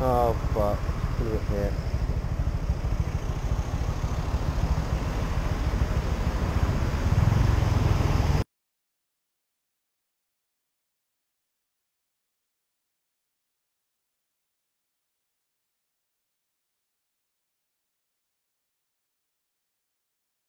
Oh, fuck. Look at that.